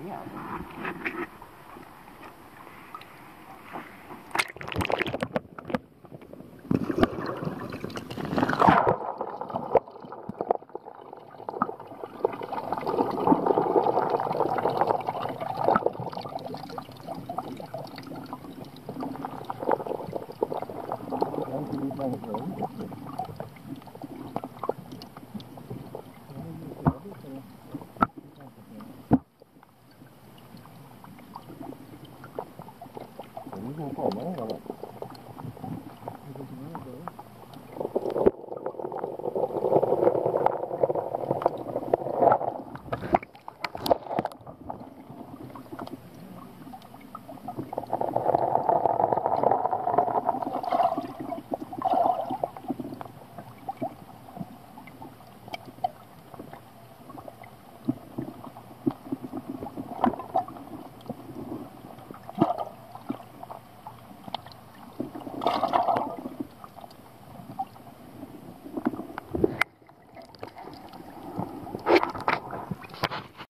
yeah. Thank you. 不好卖了吧